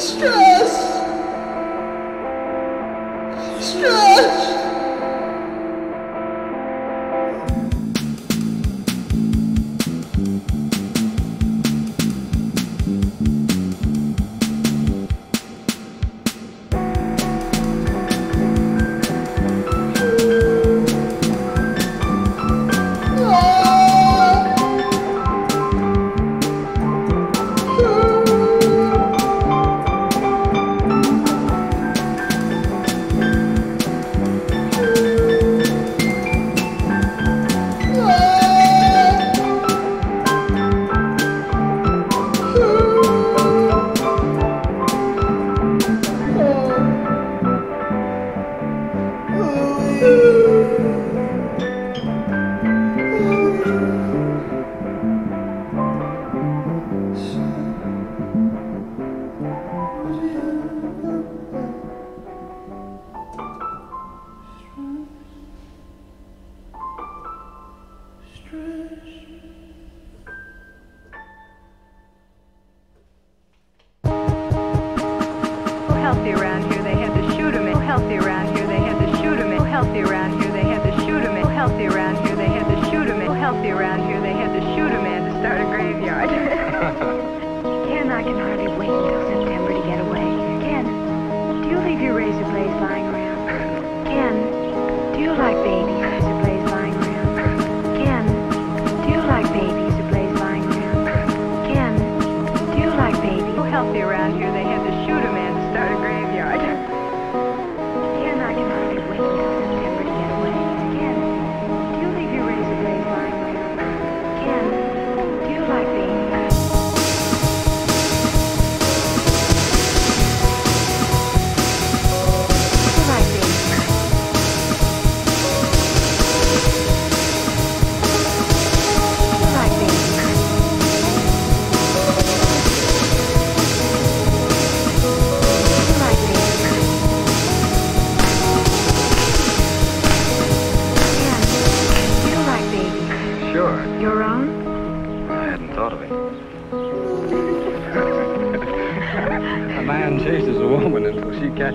Stress. Iraq.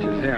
She him.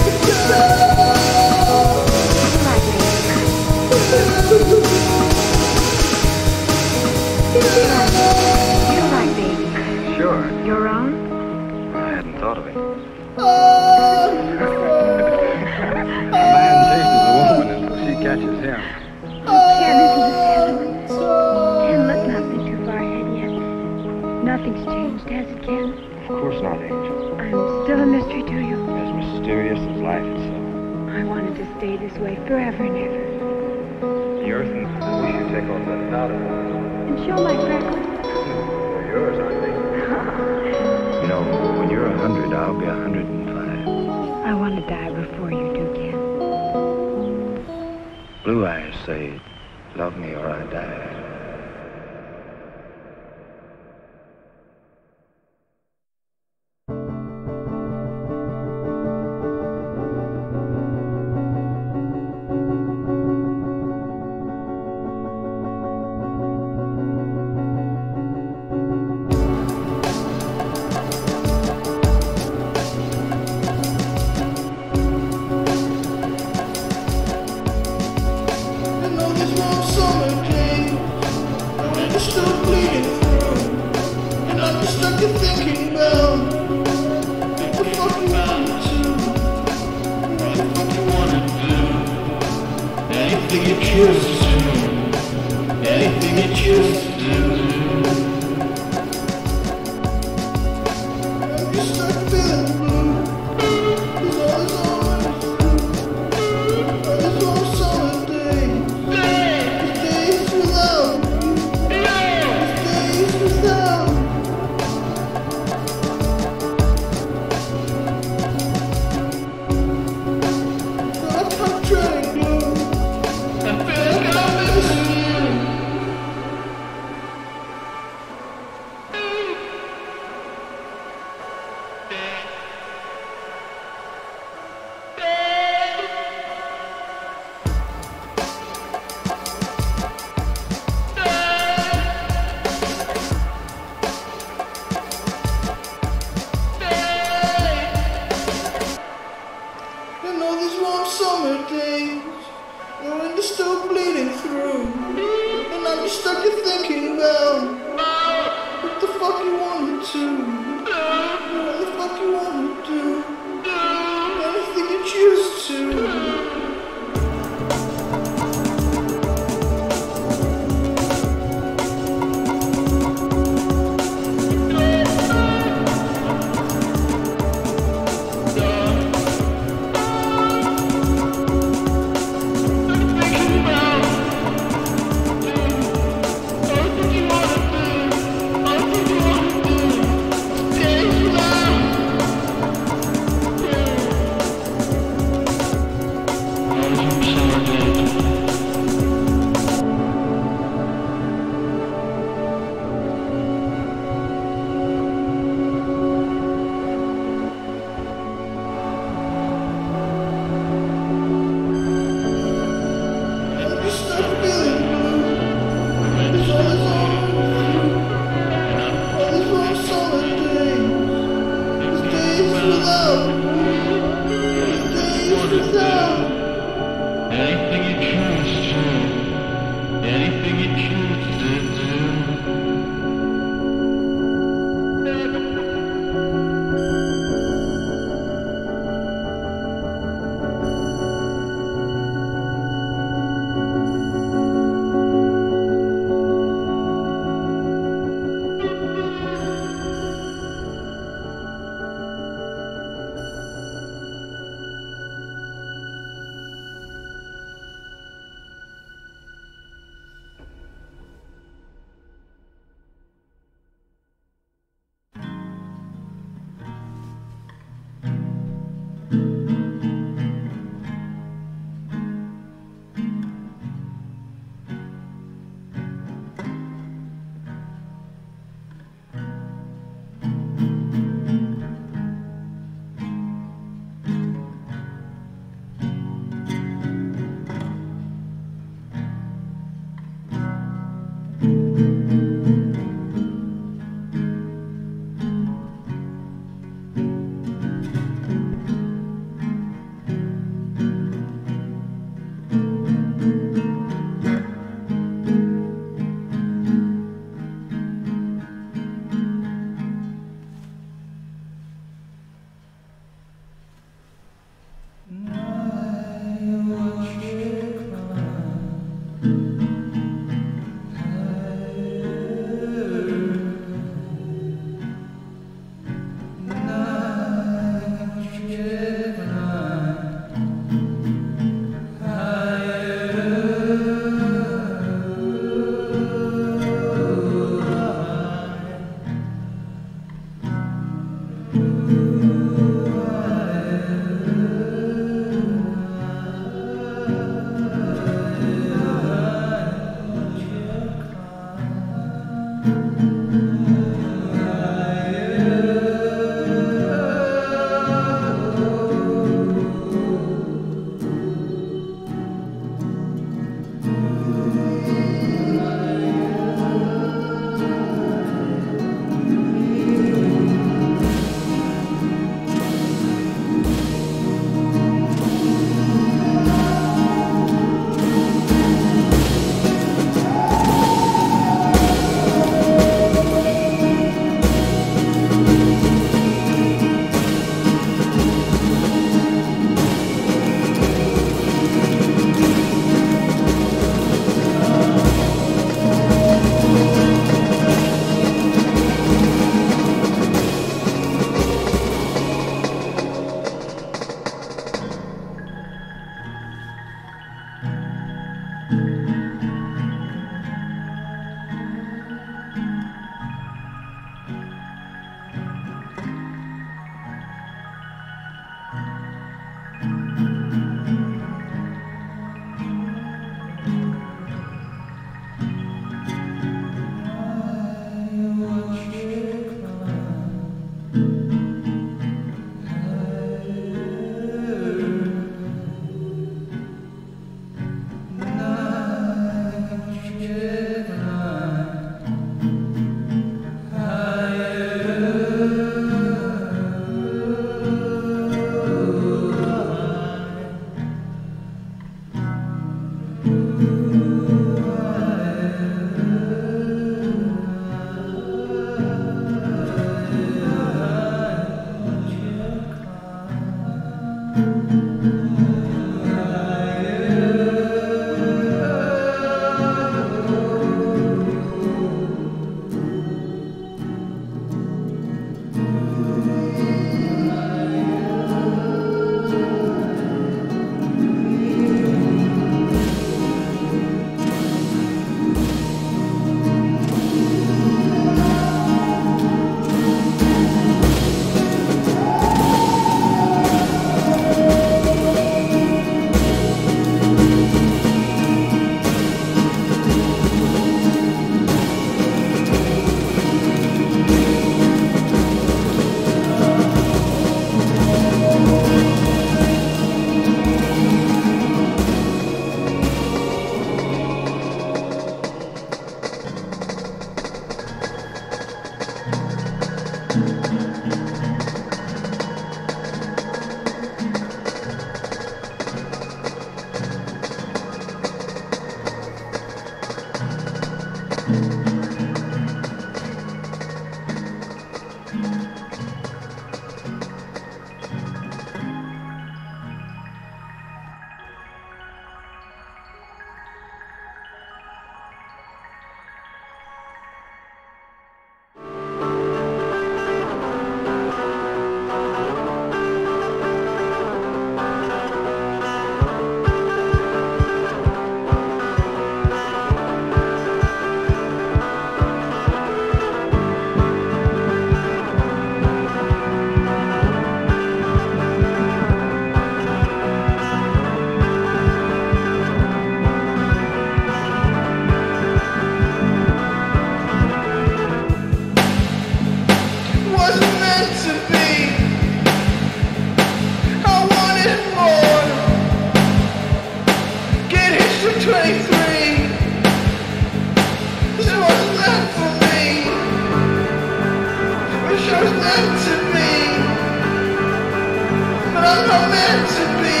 wasn't meant to be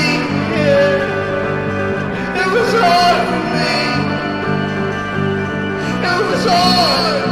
here. It was hard for me. It was hard.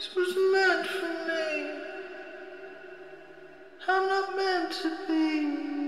This was meant for me. I'm not meant to be.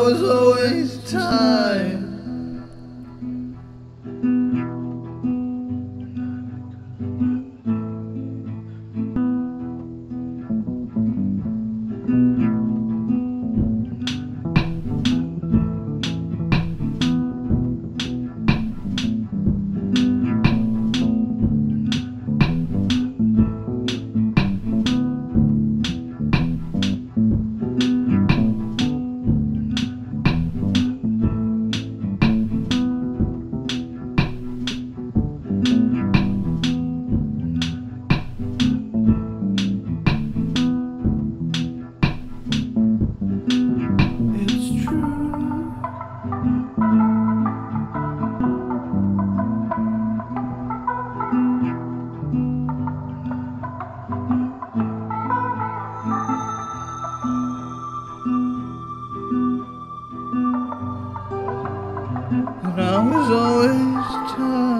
Was always tired. Always